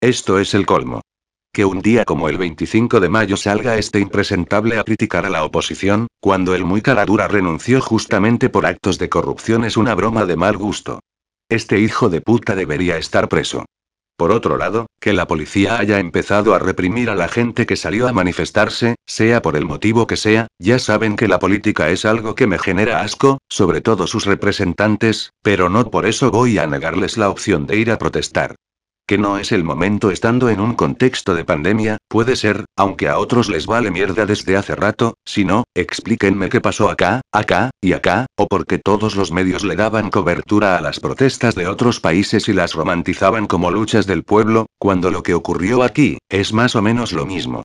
Esto es el colmo. Que un día como el 25 de mayo salga este impresentable a criticar a la oposición, cuando el muy caradura renunció justamente por actos de corrupción es una broma de mal gusto. Este hijo de puta debería estar preso. Por otro lado, que la policía haya empezado a reprimir a la gente que salió a manifestarse, sea por el motivo que sea, ya saben que la política es algo que me genera asco, sobre todo sus representantes, pero no por eso voy a negarles la opción de ir a protestar que no es el momento estando en un contexto de pandemia, puede ser, aunque a otros les vale mierda desde hace rato, si no, explíquenme qué pasó acá, acá, y acá, o porque todos los medios le daban cobertura a las protestas de otros países y las romantizaban como luchas del pueblo, cuando lo que ocurrió aquí, es más o menos lo mismo.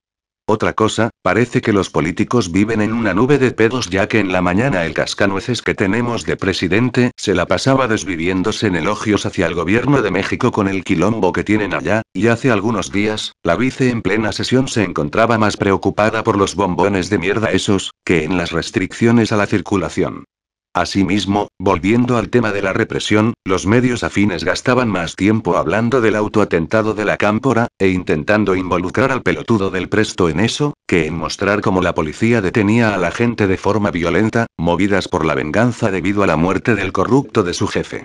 Otra cosa, parece que los políticos viven en una nube de pedos ya que en la mañana el cascanueces que tenemos de presidente se la pasaba desviviéndose en elogios hacia el gobierno de México con el quilombo que tienen allá, y hace algunos días, la vice en plena sesión se encontraba más preocupada por los bombones de mierda esos, que en las restricciones a la circulación. Asimismo, volviendo al tema de la represión, los medios afines gastaban más tiempo hablando del autoatentado de la cámpora, e intentando involucrar al pelotudo del presto en eso, que en mostrar cómo la policía detenía a la gente de forma violenta, movidas por la venganza debido a la muerte del corrupto de su jefe.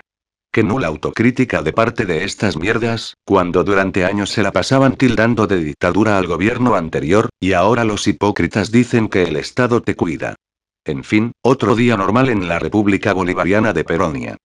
Qué nula autocrítica de parte de estas mierdas, cuando durante años se la pasaban tildando de dictadura al gobierno anterior, y ahora los hipócritas dicen que el Estado te cuida. En fin, otro día normal en la República Bolivariana de Peronia.